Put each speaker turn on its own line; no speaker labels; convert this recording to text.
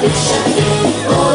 Deixa que